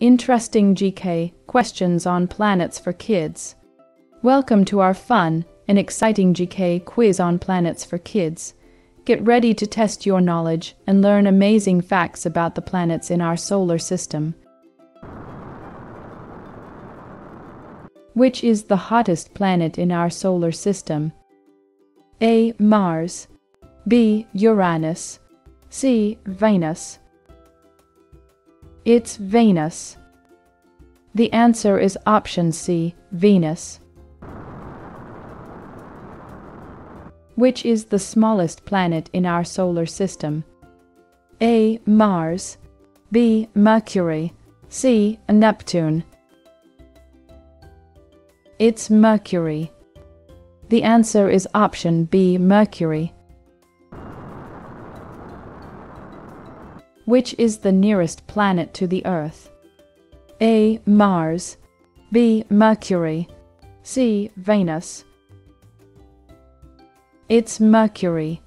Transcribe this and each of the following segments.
Interesting GK questions on planets for kids. Welcome to our fun and exciting GK quiz on planets for kids. Get ready to test your knowledge and learn amazing facts about the planets in our solar system. Which is the hottest planet in our solar system? A. Mars B. Uranus C. Venus It's Venus. The answer is option C. Venus. Which is the smallest planet in our solar system? A. Mars B. Mercury C. Neptune It's Mercury. The answer is option B. Mercury. Which is the nearest planet to the Earth? A. Mars B. Mercury C. Venus It's Mercury.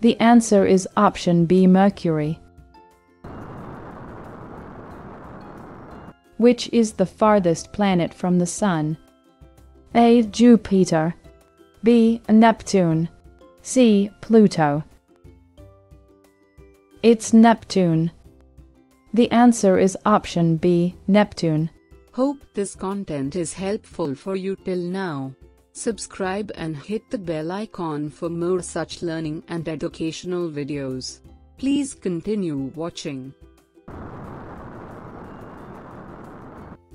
The answer is option B. Mercury. Which is the farthest planet from the Sun? A. Jupiter B. Neptune C. Pluto It's Neptune. The answer is option B. Neptune. Hope this content is helpful for you till now. Subscribe and hit the bell icon for more such learning and educational videos. Please continue watching.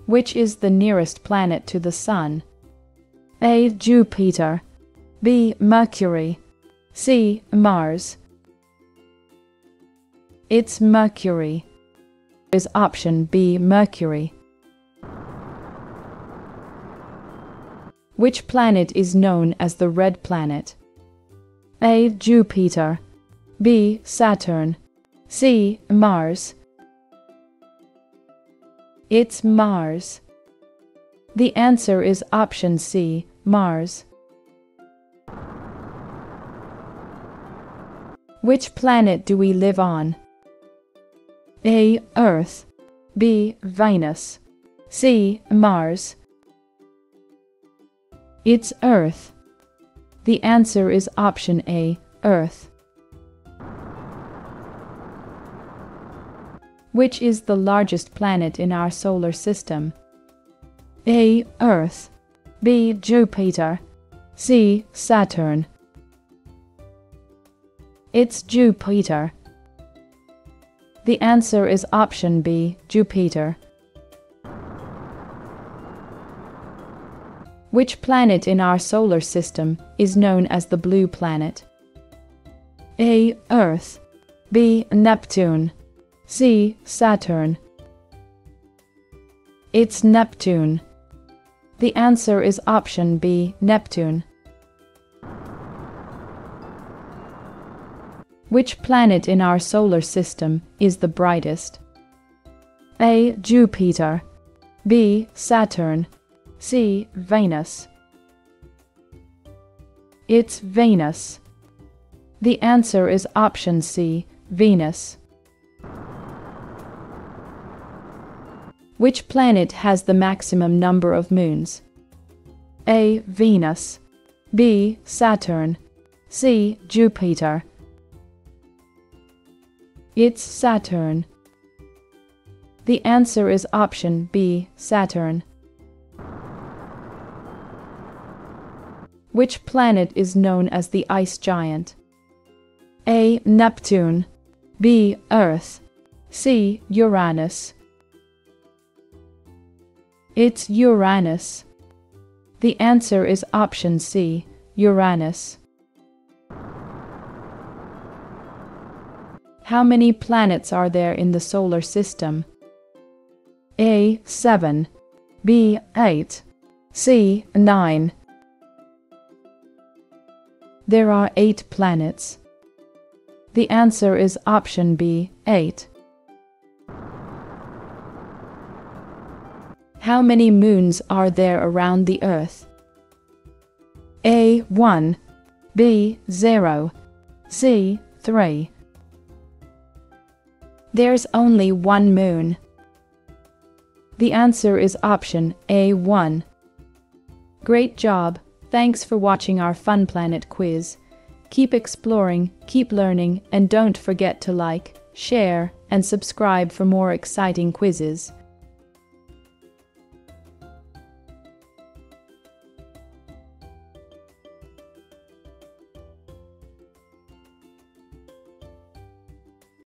Which is the nearest planet to the Sun? A. Jupiter B. Mercury C. Mars It's Mercury. Is option B. Mercury. Which planet is known as the red planet? A. Jupiter B. Saturn C. Mars It's Mars. The answer is option C. Mars. Which planet do we live on? A. Earth B. Venus C. Mars It's Earth. The answer is option A. Earth. Which is the largest planet in our solar system? A. Earth B. Jupiter C. Saturn It's Jupiter. The answer is option B. Jupiter. Which planet in our solar system is known as the blue planet? A. Earth B. Neptune C. Saturn It's Neptune. The answer is option B. Neptune. Which planet in our solar system is the brightest? A. Jupiter B. Saturn C. Venus It's Venus. The answer is option C. Venus. Which planet has the maximum number of moons? A. Venus B. Saturn C. Jupiter It's Saturn. The answer is option B. Saturn. Which planet is known as the ice giant? A. Neptune B. Earth C. Uranus It's Uranus. The answer is option C. Uranus. How many planets are there in the solar system? A. 7 B. 8 C. 9 There are 8 planets. The answer is option B. 8. How many moons are there around the Earth? A. 1 B. 0 C. 3 There's only one moon. The answer is option A1. Great job! Thanks for watching our Fun Planet quiz. Keep exploring, keep learning, and don't forget to like, share, and subscribe for more exciting quizzes.